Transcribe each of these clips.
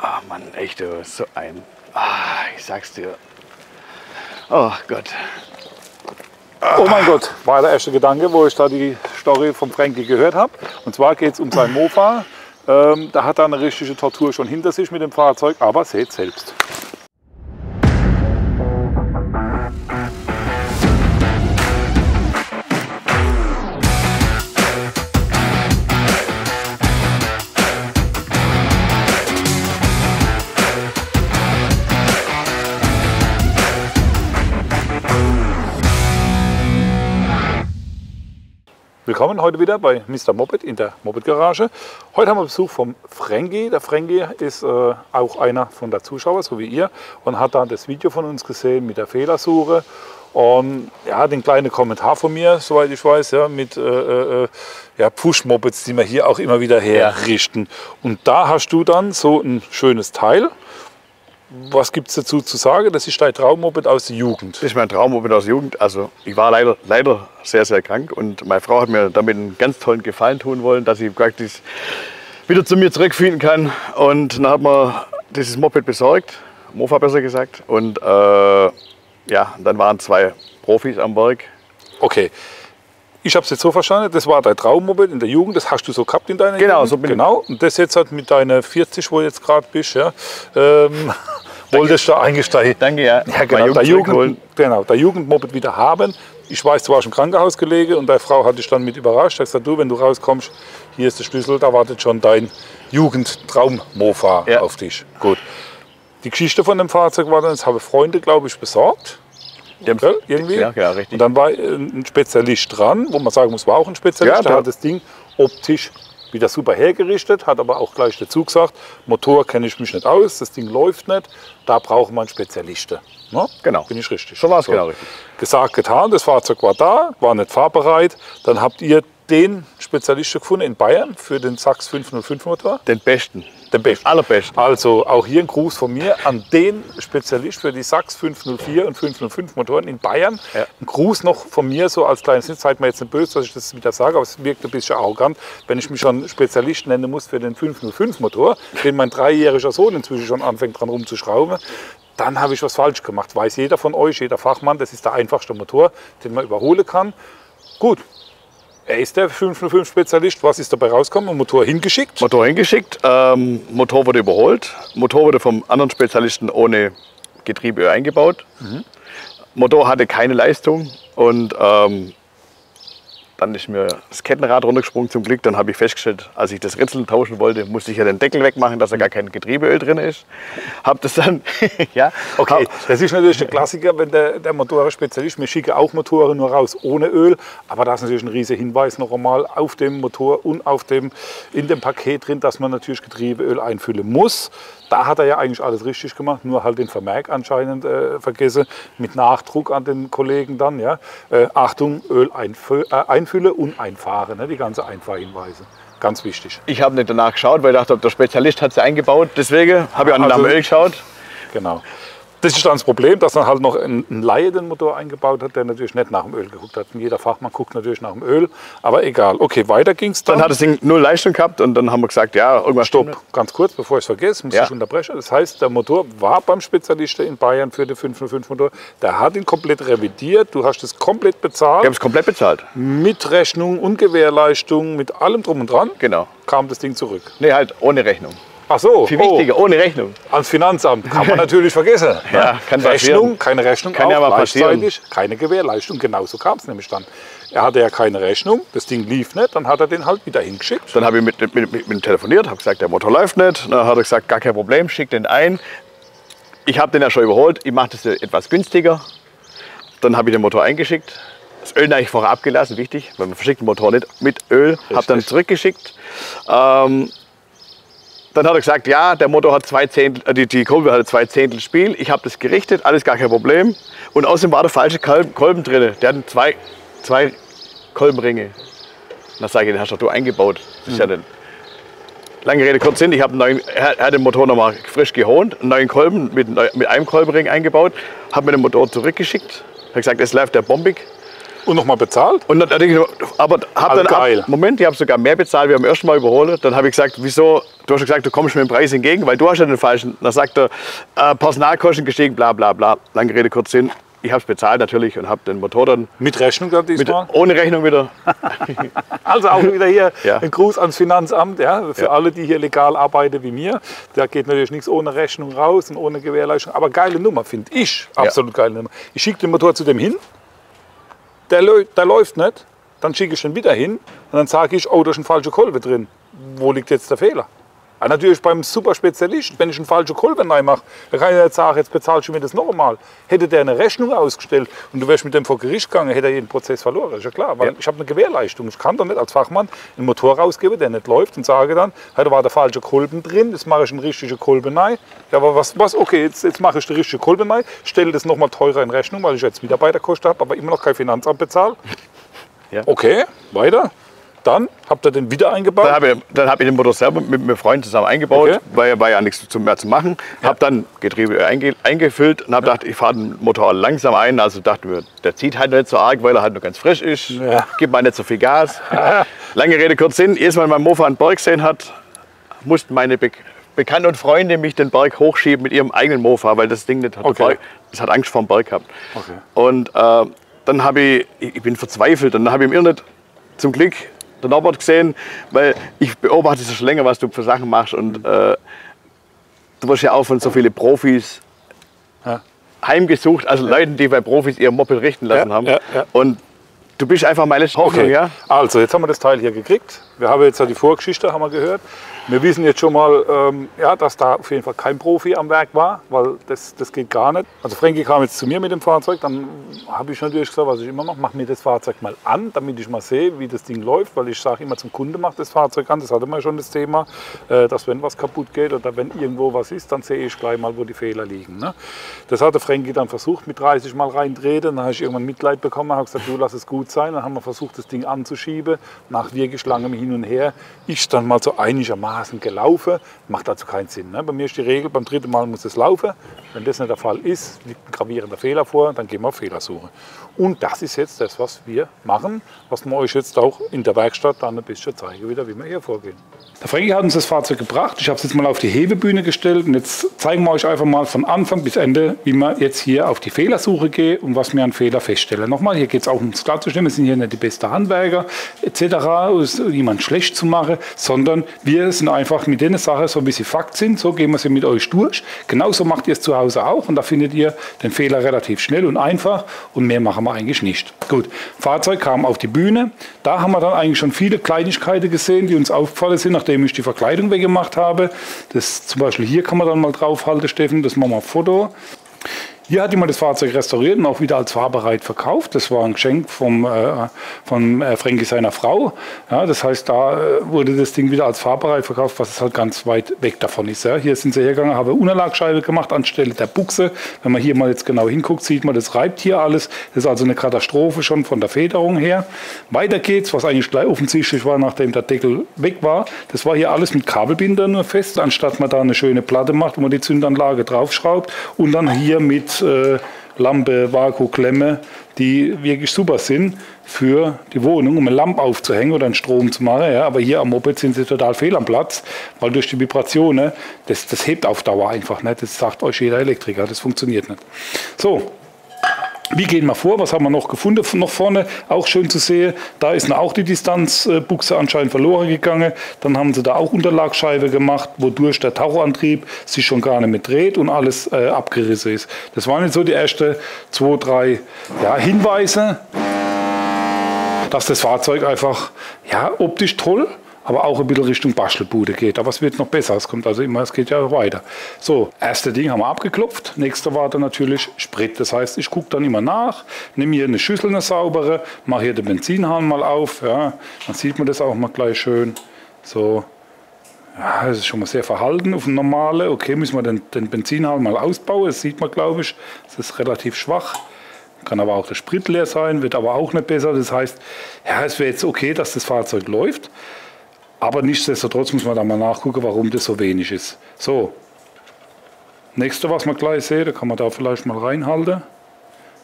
Ah, Mann, echt, du, so ein. Ah, ich sag's dir. Oh Gott. Oh mein Gott, war der erste Gedanke, wo ich da die Story vom Frankie gehört habe. Und zwar geht es um sein Mofa. Ähm, da hat er eine richtige Tortur schon hinter sich mit dem Fahrzeug, aber seht selbst. Willkommen heute wieder bei Mr. Moped in der Moped Garage. Heute haben wir Besuch vom Frankie. Der Frankie ist äh, auch einer von der Zuschauer, so wie ihr, und hat dann das Video von uns gesehen mit der Fehlersuche. Und ja, den kleinen Kommentar von mir, soweit ich weiß, ja, mit äh, äh, ja, Push-Mopeds, die wir hier auch immer wieder herrichten. Und da hast du dann so ein schönes Teil. Was gibt es dazu zu sagen? Das ist dein Traummoped aus der Jugend. Das ist mein Traummoped aus der Jugend. Also ich war leider, leider sehr, sehr krank und meine Frau hat mir damit einen ganz tollen Gefallen tun wollen, dass ich praktisch wieder zu mir zurückfinden kann. Und dann hat man dieses Moped besorgt, Mofa besser gesagt. Und äh, ja, dann waren zwei Profis am Werk. Okay. Ich habe es jetzt so verstanden, das war dein Traummoped in der Jugend, das hast du so gehabt in deiner Genau, Jugend? so bin ich. Genau, und das jetzt halt mit deiner 40, wo du jetzt gerade bist, ja, ähm, wolltest du eingesteigen. Danke, ja. Ja, genau, der, Jugend genau, der Jugendmoped wieder haben. Ich weiß, du warst im Krankenhaus gelegen und deine Frau hat dich dann mit überrascht. Hat gesagt, du, wenn du rauskommst, hier ist der Schlüssel, da wartet schon dein Jugendtraum-Mofa Ja. auf dich. Gut. Die Geschichte von dem Fahrzeug war dann, das habe Freunde, glaube ich, besorgt. Gell? Irgendwie. Ja, ja, richtig. Und dann war äh, ein Spezialist dran, wo man sagen muss, war auch ein Spezialist. Ja, der hat das Ding optisch wieder super hergerichtet, hat aber auch gleich dazu gesagt, Motor kenne ich mich nicht aus, das Ding läuft nicht, da braucht man Spezialisten. Ne? Genau. Bin ich richtig? So war's genau richtig. Gesagt, getan, das Fahrzeug war da, war nicht fahrbereit. Dann habt ihr den Spezialisten gefunden in Bayern für den Sachs 505 Motor. Den besten. Den besten. Allerbesten. Also auch hier ein Gruß von mir an den Spezialist für die Sachs 504 und 505 Motoren in Bayern. Ja. Ein Gruß noch von mir so als kleines Hit. Seid mir jetzt nicht böse, dass ich das wieder sage, aber es wirkt ein bisschen arrogant, wenn ich mich schon Spezialist nennen muss für den 505 Motor, den mein dreijähriger Sohn inzwischen schon anfängt dran rumzuschrauben. Dann habe ich was falsch gemacht. Weiß jeder von euch, jeder Fachmann, das ist der einfachste Motor, den man überholen kann. Gut, er ist der 505-Spezialist. Was ist dabei rausgekommen? Motor hingeschickt. Motor hingeschickt, ähm, Motor wurde überholt, Motor wurde vom anderen Spezialisten ohne Getriebe eingebaut. Motor hatte keine Leistung und ähm, dann ist mir das Kettenrad runtergesprungen zum Glück. Dann habe ich festgestellt, als ich das Ritzeln tauschen wollte, musste ich ja den Deckel wegmachen, dass da gar kein Getriebeöl drin ist. Habe das dann, ja, Okay, das ist natürlich der Klassiker, wenn der, der Motorspezialist, wir schicken auch Motoren nur raus ohne Öl, aber da ist natürlich ein riesiger Hinweis noch einmal auf dem Motor und auf dem, in dem Paket drin, dass man natürlich Getriebeöl einfüllen muss. Da hat er ja eigentlich alles richtig gemacht, nur halt den Vermerk anscheinend äh, vergessen, mit Nachdruck an den Kollegen dann. Ja. Äh, Achtung, Öl einfü äh, einfüllen und einfahren, ne, die ganze Einfahrhinweise. Ganz wichtig. ich habe nicht danach geschaut, weil ich dachte, der Spezialist hat sie eingebaut. Deswegen habe ich auch nicht Also- nach Öl geschaut. Genau. Das ist dann das Problem, dass dann halt noch ein, ein Laie den Motor eingebaut hat, der natürlich nicht nach dem Öl geguckt hat. Und jeder Fachmann guckt natürlich nach dem Öl, aber egal. Okay, weiter ging es dann. Dann hat das Ding null Leistung gehabt und dann haben wir gesagt, ja, irgendwas Stopp, stimmt ganz kurz, bevor ich es vergesse, muss Ja. ich unterbrechen. Das heißt, der Motor war beim Spezialisten in Bayern für den 505 Motor. Der hat ihn komplett revidiert. Du hast es komplett bezahlt. haben es komplett bezahlt. Mit Rechnung und Gewährleistung, mit allem drum und dran, Genau. kam das Ding zurück. Nee, halt ohne Rechnung. Ach so, Viel oh, wichtiger, ohne Rechnung. ans Finanzamt kann man natürlich vergessen. Ja, kann Rechnung, passieren. keine Rechnung, Kann auch ja mal passieren. keine Gewährleistung. Genauso kam es nämlich dann. Er hatte ja keine Rechnung, das Ding lief nicht, dann hat er den halt wieder hingeschickt. Dann habe ich mit, mit, mit, mit ihm telefoniert, habe gesagt, der Motor läuft nicht. Dann hat er gesagt, gar kein Problem, schick den ein. Ich habe den ja schon überholt, ich mache das etwas günstiger. Dann habe ich den Motor eingeschickt. Das Öl eigentlich vorher abgelassen, wichtig, weil man verschickt den Motor nicht mit Öl. Habe dann zurückgeschickt. Ähm, dann hat er gesagt, ja, der Motor hat zwei Zehntel, äh, die, die Kurbel hat zwei Zehntel Spiel. Ich habe das gerichtet, alles gar kein Problem. Und außerdem war der falsche Kolben, drin. Der hat zwei, zwei Kolbenringe. Dann sage ich, den hast doch du eingebaut. Das ist ja den. Lange Rede, kurz Sinn, ich habe hat den Motor nochmal frisch geholt, einen neuen Kolben mit, mit einem Kolbenring eingebaut, habe mir den Motor zurückgeschickt, habe gesagt, es läuft der bombig. Und nochmal bezahlt? Und dann, aber habe Also dann geil. Ab, Moment, ich habe sogar mehr bezahlt wie beim ersten Mal überholt. Dann habe ich gesagt, wieso du hast ja gesagt, du kommst mir im Preis entgegen, weil du hast ja den falschen. Dann sagt er, äh, Personalkosten gestiegen, bla bla bla. Lange Rede, kurz Sinn. Ich habe es bezahlt natürlich und habe den Motor dann Mit Rechnung dann mit, diesmal? ohne Rechnung wieder. Also auch wieder hier Ja. ein Gruß ans Finanzamt, ja, für Ja. alle, die hier legal arbeiten wie mir. Da geht natürlich nichts ohne Rechnung raus und ohne Gewährleistung. Aber geile Nummer, finde ich. Absolut geile Nummer. Ich schicke den Motor zu dem hin, der, der läuft nicht. Dann schicke ich den wieder hin und dann sage ich, oh, da ist eine falsche Kolbe drin. Wo liegt jetzt der Fehler? Ja, natürlich beim Superspezialist, wenn ich eine falsche Kolbe reinmache, dann kann ich nicht sagen, jetzt bezahlst du mir das noch einmal. Hätte der eine Rechnung ausgestellt und du wärst mit dem vor Gericht gegangen, hätte er jeden Prozess verloren. Ist ja klar, weil Ja. ich habe eine Gewährleistung. Ich kann doch nicht als Fachmann einen Motor rausgeben, der nicht läuft und sage dann, hey, da war der falsche Kolben drin, jetzt mache ich eine richtige Kolbe rein. Ja, aber was, was okay, jetzt, jetzt mache ich die richtige Kolbe rein, stelle das nochmal teurer in Rechnung, weil ich jetzt Mitarbeiterkosten habe, aber immer noch kein Finanzamt bezahle. Ja. Okay, weiter. Dann habt ihr den wieder eingebaut. Dann habe ich, dann hab ich den Motor selber mit meinem Freund zusammen eingebaut, Okay. weil war ja nichts mehr zu machen. Habe dann Getriebe einge, eingefüllt und habe gedacht, ich fahre den Motor langsam ein. Also dachte mir, der zieht halt nicht so arg, weil er halt noch ganz frisch ist. Ja. Gibt mal nicht so viel Gas. Lange Rede, kurz Sinn. Jedes Mal, wenn mein Mofa einen Berg gesehen hat, mussten meine Be Bekannte und Freunde mich den Berg hochschieben mit ihrem eigenen Mofa, weil das Ding nicht hat, Okay. Berg, das hat Angst vor dem Berg gehabt. Okay. Und äh, dann habe ich, ich ich bin verzweifelt, und dann habe ich im Internet zum Glück den Norbert gesehen, weil ich beobachte schon länger, was du für Sachen machst und äh, du wirst ja auch von so vielen Profis Ja. heimgesucht, also Leuten, die bei Profis ihr Moped richten lassen Ja, haben. ja, ja. Und du bist einfach meine letzte Hoffnung, Okay, ja? also jetzt haben wir das Teil hier gekriegt. Wir haben jetzt ja die Vorgeschichte haben wir gehört. Wir wissen jetzt schon mal, ähm, ja, dass da auf jeden Fall kein Profi am Werk war, weil das, das geht gar nicht. Also Frankie kam jetzt zu mir mit dem Fahrzeug, dann habe ich natürlich gesagt, was ich immer mache, mach mir das Fahrzeug mal an, damit ich mal sehe, wie das Ding läuft, weil ich sage immer zum Kunde, mach das Fahrzeug an, das hatte man schon das Thema, äh, dass wenn was kaputt geht oder wenn irgendwo was ist, dann sehe ich gleich mal, wo die Fehler liegen. Ne? Das hatte Frankie dann versucht, mit 30 Mal reindrehen, dann habe ich irgendwann Mitleid bekommen, habe gesagt, du lass es gut sein, dann haben wir versucht, das Ding anzuschieben, nach wirklich langem Hin und Her, ich dann mal so einigermaßen gelaufen, macht dazu keinen Sinn. Ne? Bei mir ist die Regel, beim dritten Mal muss es laufen, wenn das nicht der Fall ist, liegt ein gravierender Fehler vor, dann gehen wir auf Fehlersuche. Und das ist jetzt das, was wir machen, was wir euch jetzt auch in der Werkstatt dann ein bisschen zeigen, wieder, wie wir hier vorgehen. Der Frankie hat uns das Fahrzeug gebracht. Ich habe es jetzt mal auf die Hebebühne gestellt und jetzt zeigen wir euch einfach mal von Anfang bis Ende, wie man jetzt hier auf die Fehlersuche geht und was wir an Fehler feststellen. Nochmal, hier geht es auch ums Klarzustellen. Wir sind hier nicht die besten Handwerker etc., um jemand schlecht zu machen, sondern wir sind einfach mit den Sachen, so wie sie Fakt sind, so gehen wir sie mit euch durch. Genauso macht ihr es zu Hause auch und da findet ihr den Fehler relativ schnell und einfach und mehr machen wir eigentlich nicht. Gut, Fahrzeug kam auf die Bühne. Da haben wir dann eigentlich schon viele Kleinigkeiten gesehen, die uns aufgefallen sind, nachdem ich die Verkleidung weggemacht habe. Das zum Beispiel hier kann man dann mal draufhalten, Steffen, das machen wir auf Foto. Hier hat jemand das Fahrzeug restauriert und auch wieder als fahrbereit verkauft. Das war ein Geschenk vom, äh, von äh, Frankie seiner Frau. Ja, das heißt, da äh, wurde das Ding wieder als fahrbereit verkauft, was halt ganz weit weg davon ist. Ja. Hier sind sie hergegangen, haben Unterlagscheibe gemacht anstelle der Buchse. Wenn man hier mal jetzt genau hinguckt, sieht man, das reibt hier alles. Das ist also eine Katastrophe schon von der Federung her. Weiter geht's, was eigentlich gleich offensichtlich war, nachdem der Deckel weg war. Das war hier alles mit Kabelbinder nur fest, anstatt man da eine schöne Platte macht, wo man die Zündanlage draufschraubt und dann hier mit äh, Lampe, Vakuum, Klemme, die wirklich super sind für die Wohnung, um eine Lampe aufzuhängen oder einen Strom zu machen. Ja, aber hier am Moped sind sie total fehl am Platz, weil durch die Vibrationen, das, das hebt auf Dauer einfach nicht. Das sagt euch jeder Elektriker, das funktioniert nicht. So, wie gehen wir vor? Was haben wir noch gefunden? Noch vorne auch schön zu sehen. Da ist auch die Distanzbuchse anscheinend verloren gegangen. Dann haben sie da auch Unterlagscheibe gemacht, wodurch der Tauchantrieb sich schon gar nicht mehr dreht und alles äh, abgerissen ist. Das waren jetzt so die ersten zwei, drei ja, Hinweise, dass das Fahrzeug einfach ja, optisch toll aber auch ein bisschen Richtung Bastelbude geht. Aber es wird noch besser. Es kommt also immer, es geht ja weiter. So, erste Ding haben wir abgeklopft. Nächste war dann natürlich Sprit. Das heißt, ich gucke dann immer nach, nehme hier eine Schüssel, eine saubere, mache hier den Benzinhahn mal auf. Ja, dann sieht man das auch mal gleich schön. So, ja, das ist schon mal sehr verhalten auf dem normale. Okay, müssen wir den, den Benzinhahn mal ausbauen. Das sieht man, glaube ich. Das ist relativ schwach. Kann aber auch der Sprit leer sein, wird aber auch nicht besser. Das heißt, ja, es wäre jetzt okay, dass das Fahrzeug läuft. Aber nichtsdestotrotz muss man da mal nachgucken, warum das so wenig ist. So, nächste, was man gleich sehen, da kann man da vielleicht mal reinhalten.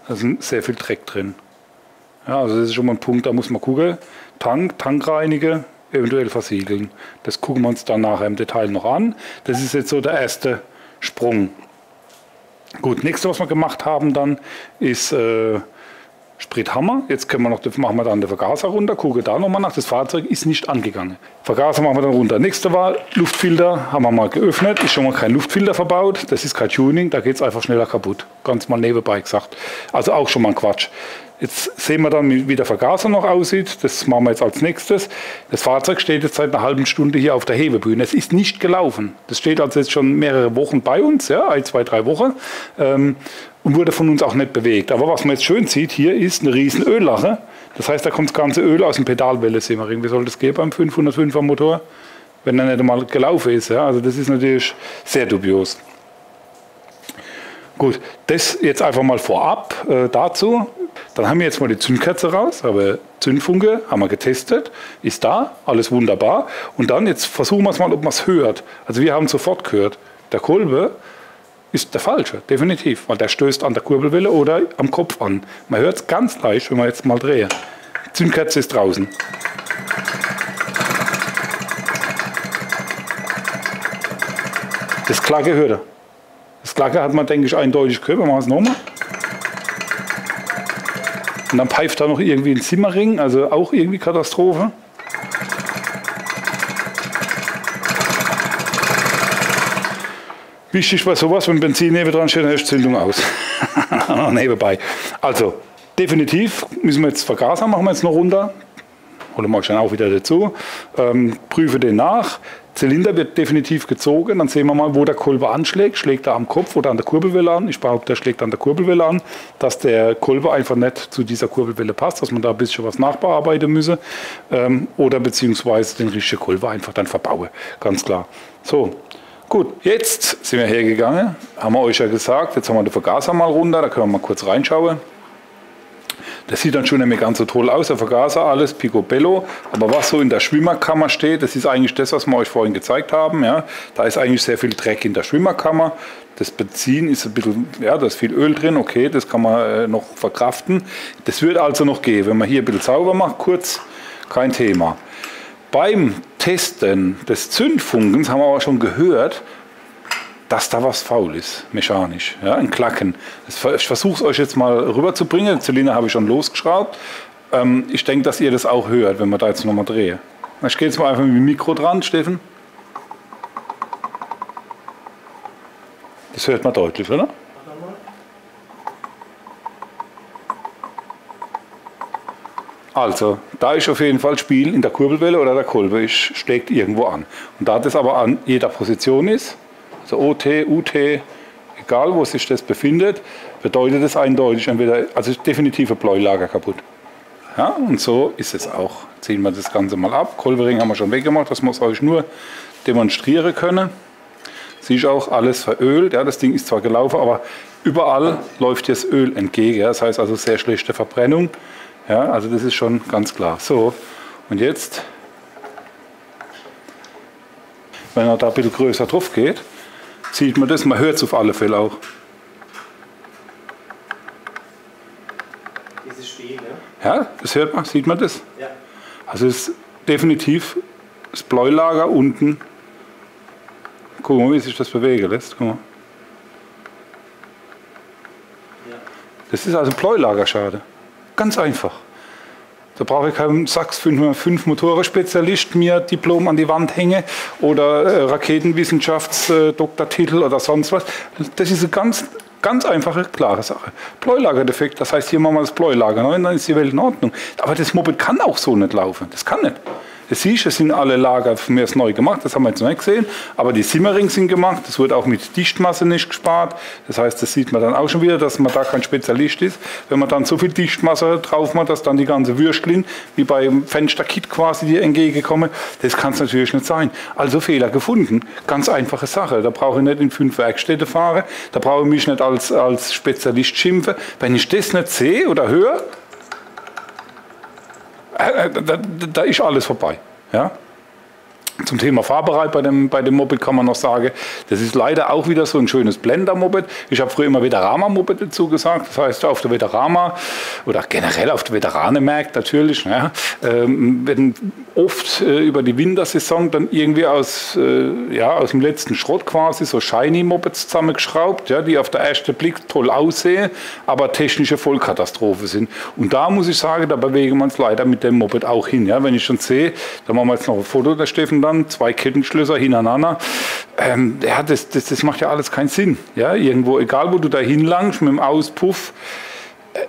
Da ist sehr viel Dreck drin. Ja, also das ist schon mal ein Punkt, da muss man gucken. Tank, Tankreiniger, eventuell versiegeln. Das gucken wir uns dann nachher im Detail noch an. Das ist jetzt so der erste Sprung. Gut, nächste, was wir gemacht haben dann, ist äh, Sprithammer. Jetzt können wir noch, machen wir dann den Vergaser runter, gucke da nochmal nach. Das Fahrzeug ist nicht angegangen. Vergaser machen wir dann runter. Nächste war Luftfilter, haben wir mal geöffnet. Ist schon mal kein Luftfilter verbaut. Das ist kein Tuning, da geht es einfach schneller kaputt. Ganz mal nebenbei gesagt. Also auch schon mal ein Quatsch. Jetzt sehen wir dann, wie der Vergaser noch aussieht. Das machen wir jetzt als nächstes. Das Fahrzeug steht jetzt seit einer halben Stunde hier auf der Hebebühne. Es ist nicht gelaufen. Das steht also jetzt schon mehrere Wochen bei uns, ja, ein, zwei, drei Wochen. Ähm, und wurde von uns auch nicht bewegt. Aber was man jetzt schön sieht, hier ist eine riesen Öllache. Das heißt, da kommt das ganze Öl aus dem Pedalwelle Simmering. Wie soll das gehen beim 505er Motor, wenn er nicht einmal gelaufen ist? Ja? Also das ist natürlich sehr dubios. Gut, das jetzt einfach mal vorab äh, dazu. Dann haben wir jetzt mal die Zündkerze raus, aber Zündfunke haben wir getestet, ist da, alles wunderbar. Und dann jetzt versuchen wir es mal, ob man es hört. Also wir haben sofort gehört, der Kolbe ist der falsche, definitiv, weil der stößt an der Kurbelwelle oder am Kopf an. Man hört es ganz leicht, wenn man jetzt mal drehe. Zündkerze ist draußen. Das Klacke hört er. Das Klacke hat man, denke ich, eindeutig gehört. Wir machen es nochmal. Und dann pfeift da noch irgendwie ein Zimmerring, also auch irgendwie Katastrophe. Wichtig bei sowas, wenn Benzin neben dran steht, dann ist Zündung aus. Nebenbei. Also, definitiv müssen wir jetzt Vergaser machen wir jetzt noch runter. Holen wir schon auch wieder dazu. Ähm, prüfe den nach. Zylinder wird definitiv gezogen. Dann sehen wir mal, wo der Kolber anschlägt. Schlägt er am Kopf oder an der Kurbelwelle an? Ich behaupte, er schlägt an der Kurbelwelle an, dass der Kolber einfach nicht zu dieser Kurbelwelle passt, dass man da ein bisschen was nachbearbeiten müsse. Ähm, oder beziehungsweise den richtigen Kolber einfach dann verbaue. Ganz klar. So, Gut, jetzt sind wir hergegangen, haben wir euch ja gesagt, jetzt haben wir den Vergaser mal runter, da können wir mal kurz reinschauen. Das sieht dann schon nicht mehr ganz so toll aus, der Vergaser, alles picobello. Aber was so in der Schwimmerkammer steht, das ist eigentlich das, was wir euch vorhin gezeigt haben. Ja. Da ist eigentlich sehr viel Dreck in der Schwimmerkammer. Das Benzin ist ein bisschen, ja, da ist viel Öl drin, okay, das kann man äh, noch verkraften. Das wird also noch gehen, wenn man hier ein bisschen sauber macht, kurz, kein Thema. Beim Testen des Zündfunkens haben wir aber schon gehört, dass da was faul ist, mechanisch, ja, ein Klacken. Ich versuche es euch jetzt mal rüberzubringen. Den Zylinder habe ich schon losgeschraubt. Ähm, ich denke, dass ihr das auch hört, wenn wir da jetzt nochmal drehen. Ich gehe jetzt mal einfach mit dem Mikro dran, Steffen. Das hört man deutlich, oder? Also, da ist auf jeden Fall Spiel in der Kurbelwelle oder der Kolbe ist, schlägt irgendwo an. Und da das aber an jeder Position ist, also OT, UT, egal wo sich das befindet, bedeutet es eindeutig entweder, also definitiv ein Bläulager kaputt. Ja, und so ist es auch. Ziehen wir das Ganze mal ab. Kolbering haben wir schon weggemacht, wir es euch nur demonstrieren können. Siehst auch alles verölt. Ja, das Ding ist zwar gelaufen, aber überall läuft jetzt Öl entgegen. Das heißt also sehr schlechte Verbrennung. Ja, also das ist schon ganz klar. So, und jetzt, wenn er da ein bisschen größer drauf geht, sieht man das, man hört es auf alle Fälle auch. Dieses Spiel, ne? Ja, das hört man, sieht man das? Ja. Also es ist definitiv das Bläulager unten. Guck mal, wie sich das bewegen lässt. Guck mal. Das ist also Bläulagerschade. Ganz einfach. Da brauche ich keinen Sachs 505 Motoren-Spezialist mir Diplom an die Wand hänge oder äh, Raketenwissenschafts-Doktortitel äh, oder sonst was. Das ist eine ganz, ganz einfache, klare Sache. Bläulagerdefekt, das heißt, hier machen wir das Bläulager, ne? dann ist die Welt in Ordnung. Aber das Moped kann auch so nicht laufen. Das kann nicht. Das siehst es sind alle Lager von mir neu gemacht, das haben wir jetzt noch nicht gesehen. Aber die Simmerings sind gemacht, das wird auch mit Dichtmasse nicht gespart. Das heißt, das sieht man dann auch schon wieder, dass man da kein Spezialist ist. Wenn man dann so viel Dichtmasse drauf macht, dass dann die ganze Würstlin, wie beim Fensterkit quasi, die entgegenkommen, das kann es natürlich nicht sein. Also Fehler gefunden. Ganz einfache Sache. Da brauche ich nicht in fünf Werkstätten fahren, da brauche ich mich nicht als, als Spezialist schimpfen. Wenn ich das nicht sehe oder höre, da, da ist alles vorbei. Ja? Zum Thema Fahrbereit bei dem, bei dem Moped kann man noch sagen, das ist leider auch wieder so ein schönes Blender-Moped. Ich habe früher immer Veterama-Moped dazu gesagt. Das heißt, auf der Veterama oder generell auf der Veteranemärkte natürlich, ne, ähm, werden oft äh, über die Wintersaison dann irgendwie aus, äh, ja, aus dem letzten Schrott quasi so Shiny-Mopeds zusammengeschraubt, ja, die auf den ersten Blick toll aussehen, aber technische Vollkatastrophe sind. Und da muss ich sagen, da bewegen wir uns leider mit dem Moped auch hin. Ja. Wenn ich schon sehe, da machen wir jetzt noch ein Foto der Steffen dann, zwei Kettenschlösser hintereinander. Ähm, ja, das, das, das macht ja alles keinen Sinn. Ja, irgendwo, egal wo du da hinlangst, mit dem Auspuff,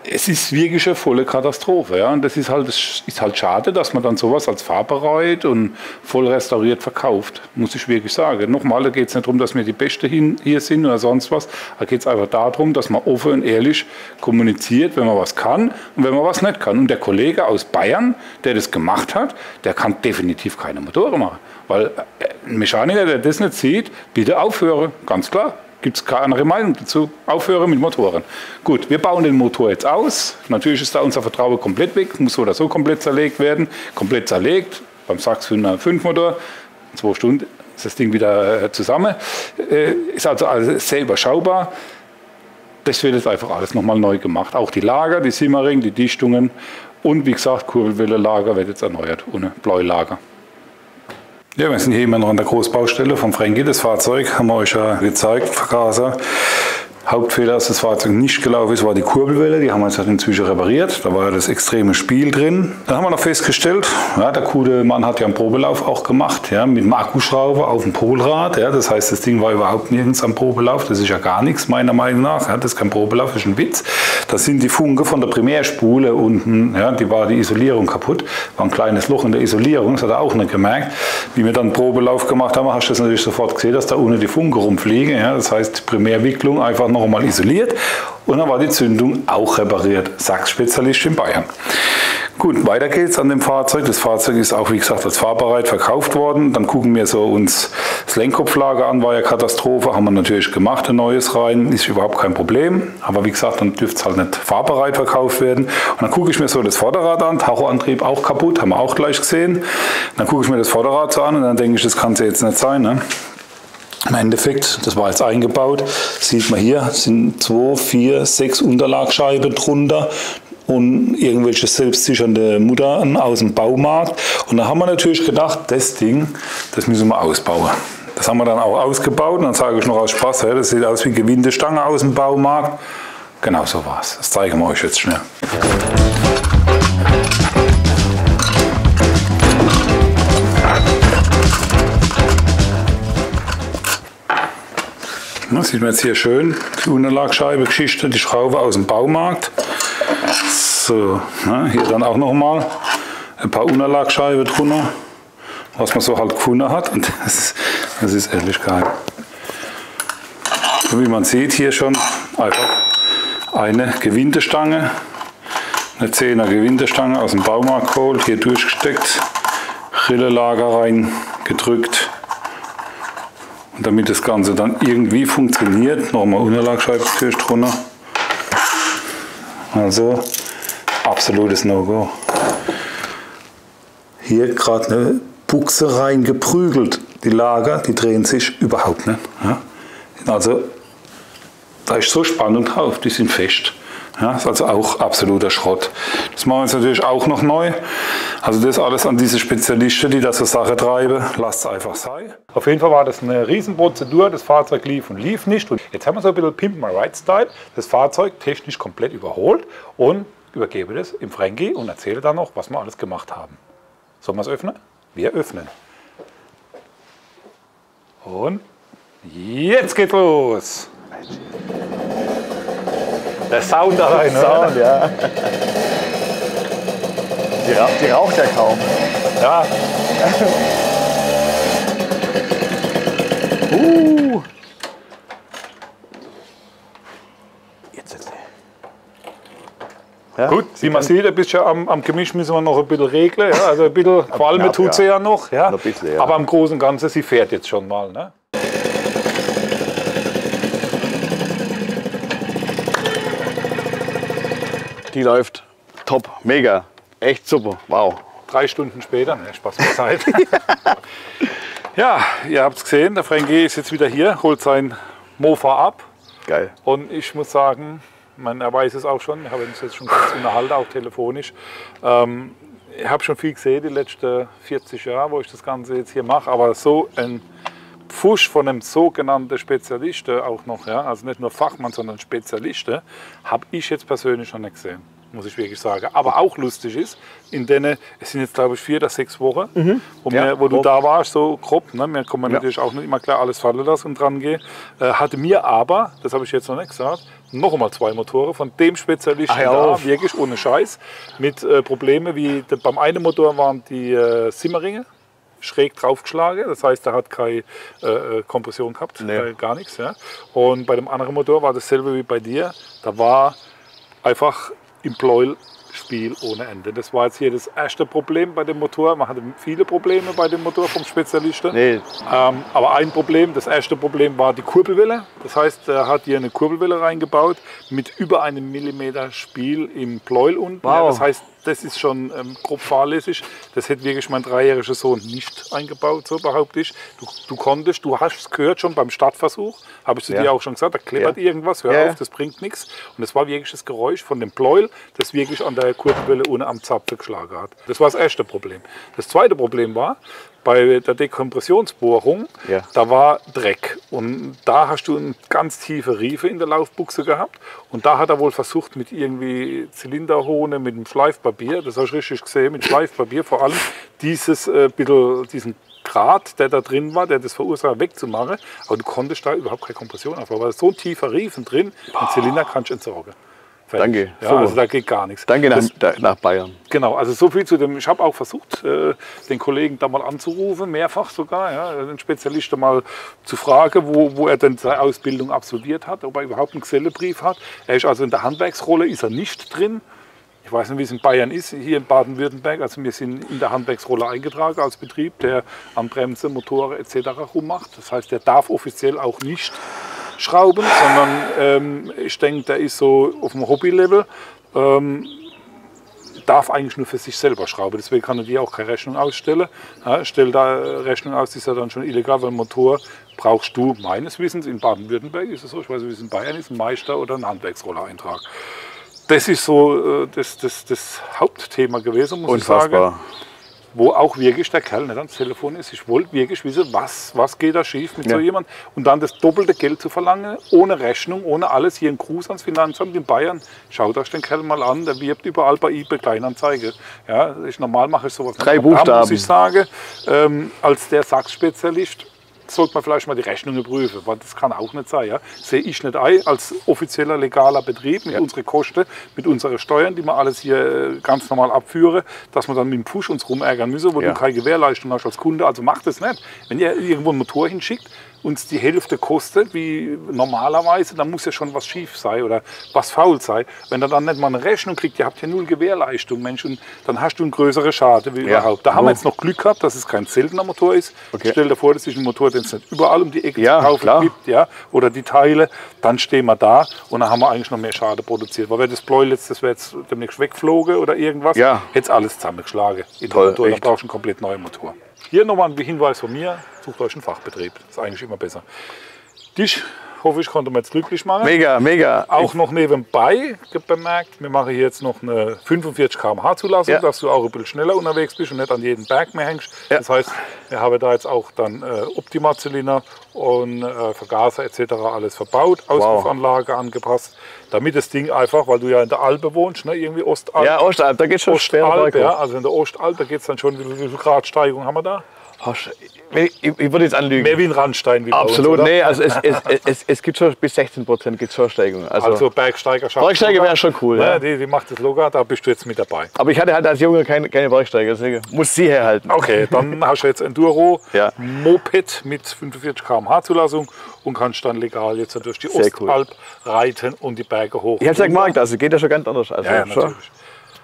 es ist wirklich eine volle Katastrophe. Ja? Und das ist halt, ist halt schade, dass man dann sowas als fahrbereit und voll restauriert verkauft, muss ich wirklich sagen. Nochmal, da geht es nicht darum, dass wir die Beste hier sind oder sonst was. Da geht es einfach darum, dass man offen und ehrlich kommuniziert, wenn man was kann und wenn man was nicht kann. Und der Kollege aus Bayern, der das gemacht hat, der kann definitiv keine Motoren machen. Weil äh, ein Mechaniker, der das nicht sieht, bitte aufhören, ganz klar gibt es keine andere Meinung dazu. Aufhören mit Motoren. Gut, wir bauen den Motor jetzt aus. Natürlich ist da unser Vertrauen komplett weg, muss so oder so komplett zerlegt werden. Komplett zerlegt, beim Sachs 505 Motor, in zwei Stunden ist das Ding wieder äh, zusammen. Äh, ist also alles sehr überschaubar. Das wird jetzt einfach alles nochmal neu gemacht. Auch die Lager, die Simmering, die Dichtungen und wie gesagt, Kurbelwelle-Lager wird jetzt erneuert, ohne Bleulager. Ja, wir sind hier immer noch an der Großbaustelle vom Frankie. Das Fahrzeug haben wir euch ja gezeigt, Vergaser. Hauptfehler, dass das Fahrzeug nicht gelaufen ist, war die Kurbelwelle. Die haben wir jetzt inzwischen repariert. Da war ja das extreme Spiel drin. Dann haben wir noch festgestellt, ja, der gute Mann hat ja einen Probelauf auch gemacht, ja, mit einem Akkuschrauber auf dem Polrad. Ja, das heißt, das Ding war überhaupt nirgends am Probelauf. Das ist ja gar nichts, meiner Meinung nach. Ja, das ist kein Probelauf, das ist ein Witz. Das sind die Funke von der Primärspule unten. Ja, die war die Isolierung kaputt. War ein kleines Loch in der Isolierung, das hat er auch nicht gemerkt. Wie wir dann Probelauf gemacht haben, hast du das natürlich sofort gesehen, dass da ohne die Funke rumfliegen. Ja, das heißt, Primärwicklung einfach noch einmal isoliert und dann war die Zündung auch repariert. Sachs-Spezialist in Bayern. Gut, weiter geht's an dem Fahrzeug. Das Fahrzeug ist auch, wie gesagt, als fahrbereit verkauft worden. Dann gucken wir so uns das Lenkkopflager an, war ja Katastrophe, haben wir natürlich gemacht, ein neues rein, ist überhaupt kein Problem. Aber wie gesagt, dann dürfte es halt nicht fahrbereit verkauft werden. Und dann gucke ich mir so das Vorderrad an, Tachoantrieb auch kaputt, haben wir auch gleich gesehen. Dann gucke ich mir das Vorderrad so an und dann denke ich, das kann es ja jetzt nicht sein. Ne? Im Endeffekt, das war jetzt eingebaut, sieht man hier, sind zwei, vier, sechs Unterlagscheiben drunter und irgendwelche selbstsichernde Muttern aus dem Baumarkt. Und da haben wir natürlich gedacht, das Ding, das müssen wir ausbauen. Das haben wir dann auch ausgebaut und dann sage ich noch aus Spaß, das sieht aus wie Gewindestange aus dem Baumarkt. Genau so war es. Das zeigen wir euch jetzt schnell. Das sieht man jetzt hier schön, die Unterlagscheibe, Geschichte, die Schraube aus dem Baumarkt. So, ne, hier dann auch nochmal ein paar Unterlagscheiben drunter, was man so halt gefunden hat. Und das ist, das ist ehrlich geil. So wie man sieht, hier schon einfach eine Gewindestange, eine 10er Gewindestange aus dem Baumarkt geholt, hier durchgesteckt, Rillelager rein gedrückt und damit das Ganze dann irgendwie funktioniert, nochmal Unterlagscheibe natürlich drunter. Also absolutes No-Go. Hier gerade eine Buchse reingeprügelt. Die Lager, die drehen sich überhaupt nicht. Ja? Also da ist so Spannung drauf, die sind fest. Ja, ist also auch absoluter Schrott. Das machen wir jetzt natürlich auch noch neu. Also das alles an diese Spezialisten, die das zur Sache treiben, lasst es einfach sein. Auf jeden Fall war das eine Riesenprozedur. Das Fahrzeug lief und lief nicht. Und jetzt haben wir so ein bisschen Pimp My Ride Style. Das Fahrzeug technisch komplett überholt und übergebe das im Frankie und erzähle dann noch, was wir alles gemacht haben. Sollen wir es öffnen? Wir öffnen. Und jetzt geht's los. Der Sound da rein, Sound, ja. Die, raucht, die raucht ja kaum. Ja. Uh. Jetzt ist ja, Gut, wie man sieht, ein bisschen am, am Gemisch müssen wir noch ein bisschen regeln. Ja? Also ein bisschen Qualme knapp, tut sie ja. ja noch. Ja? Bisschen. Aber im Großen und Ganzen, sie fährt jetzt schon mal. Ne? Die läuft top, mega, echt super, wow. drei Stunden später. Ne, Spaß beiseite. ja, ihr habt es gesehen, der Frankie ist jetzt wieder hier, holt sein Mofa ab. Geil. Und ich muss sagen, man, er weiß es auch schon, wir haben uns jetzt schon kurz unterhalten, auch telefonisch. Ähm, ich habe schon viel gesehen die letzten 40 Jahre, wo ich das Ganze jetzt hier mache, aber so ein Pfusch von einem sogenannten Spezialisten auch noch, ja, also nicht nur Fachmann, sondern Spezialisten, habe ich jetzt persönlich noch nicht gesehen, muss ich wirklich sagen. Aber auch lustig ist, in denen, es sind jetzt glaube ich vier oder sechs Wochen, wo, Ja, wir, wo du da warst, so grob, ne? wir können Ja. natürlich auch nicht immer klar alles fallen lassen und dran gehen, äh, hatte mir aber, das habe ich jetzt noch nicht gesagt, noch einmal zwei Motoren von dem Spezialisten Ach, da, wirklich ohne Scheiß, mit äh, Problemen wie, beim einen Motor waren die äh, Simmeringe, schräg draufgeschlagen. Das heißt, er hat keine äh, äh, Kompression gehabt, Nee. gar nichts. Ja. Und bei dem anderen Motor war dasselbe wie bei dir. Da war einfach im Pleuel-Spiel ohne Ende. Das war jetzt hier das erste Problem bei dem Motor. Man hatte viele Probleme bei dem Motor vom Spezialisten. Nee, Ähm, aber ein Problem, das erste Problem war die Kurbelwelle. Das heißt, er hat hier eine Kurbelwelle reingebaut mit über einem Millimeter Spiel im Pleuel unten. Ja, Wow. das heißt, das ist schon ähm, grob fahrlässig. Das hätte wirklich mein dreijähriger Sohn nicht eingebaut, so behaupte ich. Du, du konntest, du hast es gehört schon beim Startversuch, habe ich zu Ja. dir auch schon gesagt, da kleppert Ja. irgendwas, hör Ja, auf, das bringt nichts. Und das war wirklich das Geräusch von dem Pleuel, das wirklich an der Kurbelwelle ohne am Zapfen geschlagen hat. Das war das erste Problem. Das zweite Problem war, bei der Dekompressionsbohrung, Ja. da war Dreck. Und da hast du eine ganz tiefe Riefe in der Laufbuchse gehabt. Und da hat er wohl versucht, mit irgendwie Zylinderhohne, mit dem Schleifpapier, das hast du richtig gesehen, mit Schleifpapier vor allem, dieses, äh, bisschen, diesen Grat, der da drin war, der das verursacht, wegzumachen. Aber du konntest da überhaupt keine Kompression aufbauen. weil so ein tiefer Riefen drin, ein Zylinder kannst du entsorgen. Fertig. Danke. Ja, Super. also da geht gar nichts. danke nach, Das- da, nach Bayern. Genau, also so viel zu dem. Ich habe auch versucht, äh, den Kollegen da mal anzurufen, mehrfach sogar, ja, den Spezialisten mal zu fragen, wo, wo er denn seine Ausbildung absolviert hat, ob er überhaupt einen Gesellebrief hat. Er ist also in der Handwerksrolle, ist er nicht drin. Ich weiß nicht, wie es in Bayern ist, hier in Baden-Württemberg. Also wir sind in der Handwerksrolle eingetragen als Betrieb, der an Bremse, Motoren etc. rummacht. Das heißt, der darf offiziell auch nicht schrauben, sondern ähm, ich denke, der ist so auf dem Hobby-Level. Ähm, darf eigentlich nur für sich selber schrauben. Deswegen kann er dir auch keine Rechnung ausstellen. Ja, stell da Rechnung aus, ist ja dann schon illegal, weil ein Motor brauchst du meines Wissens, in Baden-Württemberg ist es so, ich weiß nicht, wie es in Bayern ist, ein Meister- oder ein Handwerksroller-Eintrag. Das ist so äh, das, das, das Hauptthema gewesen, muss ich sagen Unfassbar. Wo auch wirklich der Kerl nicht ans Telefon ist. Ich wollte wirklich wissen, was, was geht da schief mit so Ja. jemand und dann das doppelte Geld zu verlangen, ohne Rechnung, ohne alles. Hier ein Gruß ans Finanzamt in Bayern. Schaut euch den Kerl mal an, der wirbt überall bei eBay Kleinanzeige. Ja, ich, normal mache ich sowas Drei nicht. Aber Da Buchstaben. muss ich sagen, ähm, als der Sachspezialist sollte man vielleicht mal die Rechnungen prüfen, weil das kann auch nicht sein. Ja? Sehe ich nicht ein, als offizieller legaler Betrieb mit unseren Kosten, mit unseren Steuern, die wir alles hier äh, ganz normal abführen, dass wir dann mit dem Push uns rumärgern müssen, wo Ja. du keine Gewährleistung hast als Kunde. Also macht das nicht. Wenn ihr irgendwo einen Motor hinschickt, uns die Hälfte kostet, wie normalerweise, dann muss ja schon was schief sein oder was faul sein. Wenn er dann nicht mal eine Rechnung kriegt, ihr habt ja null Gewährleistung, Mensch, und dann hast du einen größeren Schaden wie Ja. überhaupt. Da haben wir jetzt noch Glück gehabt, dass es kein seltener Motor ist. Okay. Stell dir vor, das ist ein Motor, den es nicht überall um die Ecke Ja, kaufen klar. gibt, ja, oder die Teile, dann stehen wir da und dann haben wir eigentlich noch mehr Schaden produziert. Weil wäre das Pleuel jetzt, das wäre jetzt demnächst weggeflogen oder irgendwas, Ja. hätte es alles zusammengeschlagen in Toll, Motor. Dann brauchst du einen komplett neuen Motor. Hier nochmal ein Hinweis von mir, sucht euch einen Fachbetrieb. Das ist eigentlich immer besser. Dich, hoffe ich, konnte man jetzt glücklich machen. Mega, mega. Auch noch nebenbei bemerkt, wir machen hier jetzt noch eine 45 km/h Zulassung, Ja. dass du auch ein bisschen schneller unterwegs bist und nicht an jeden Berg mehr hängst. Ja. Das heißt, wir haben da jetzt auch dann äh, Optimazylinder und äh, Vergaser etc. alles verbaut, Auspuffanlage angepasst, damit das Ding einfach, weil du ja in der Alpe wohnst, ne, irgendwie Ostalp, Ja, Ostalb, da geht schon schwer Ostalp, berghoch. ja, also in der Ostalp, da geht es dann schon, wie viel Grad Steigung haben wir da? Hosch, Ich, ich würde jetzt anlügen. Mehr wie ein Randstein wie uns, Absolut, oder? nee, also es, es, es, es, gibt schon bis 16 Prozent gibt's schon Steigung. Also, Also Bergsteigerschaft. Bergsteiger wäre schon cool. Ja, Ja. die, die macht das Logo, da bist du jetzt mit dabei. Aber ich hatte halt als Junge keine, keine Bergsteiger, deswegen muss sie herhalten. Okay, dann hast du jetzt Enduro, Ja. Moped mit 45 km/h Zulassung und kannst dann legal jetzt durch die Sehr cool. Ostalp reiten und die Berge hoch. Ich hab's ja gemerkt, also geht ja schon ganz anders. Also Ja, ja, natürlich.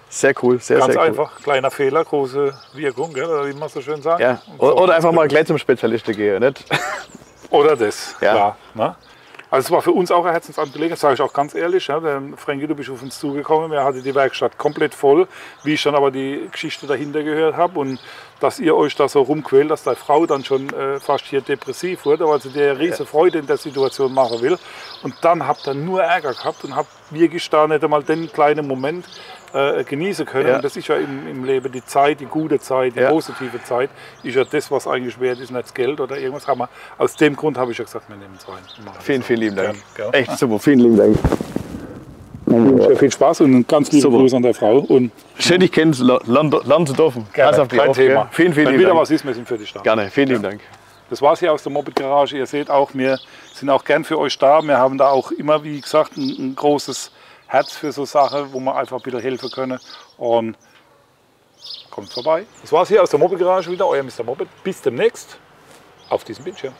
Sehr cool, sehr, Ganz sehr cool. einfach, kleiner Fehler, große Wirkung, gell? oder wie man so schön sagt. Ja. So. Oder einfach mal gleich zum Spezialisten gehen, nicht? Oder das, Ja. klar. Ne? Also es war für uns auch eine Herzensangelegenheit, sage ich auch ganz ehrlich. Der Frankie, du bist auf uns zugekommen, wir hatten die Werkstatt komplett voll, wie ich dann aber die Geschichte dahinter gehört habe und dass ihr euch da so rumquält, dass deine Frau dann schon äh, fast hier depressiv wurde, weil sie dir eine riese Freude in der Situation machen will. Und dann habt ihr nur Ärger gehabt und habt wirklich da nicht einmal den kleinen Moment äh, genießen können. Ja. Und das ist ja im, im Leben die Zeit, die gute Zeit, die Ja. positive Zeit, ist ja das, was eigentlich wert ist, nicht das Geld oder irgendwas. Haben wir, aus dem Grund habe ich ja gesagt, wir nehmen es rein. Vielen, vielen lieben Dank. Gern. Echt super, vielen lieben Dank. Wünsche dir viel Spaß und einen ganz lieben. Gruß an der Frau. Und Schön, dich kennenzulernen lernen zu dürfen. Auf dich kein Thema. gell? Vielen, vielen Wenn wieder Dank. was ist, wir sind für dich da. Gerne, vielen lieben Dank. Das war es hier aus der Moped Garage. Ihr seht auch, wir sind auch gern für euch da. Wir haben da auch immer, wie gesagt, ein, ein großes Herz für so Sachen, wo wir einfach ein bisschen helfen können. Und kommt vorbei. Das war es hier aus der Moped Garage wieder, euer Mr. Moped. Bis demnächst auf diesem Bildschirm.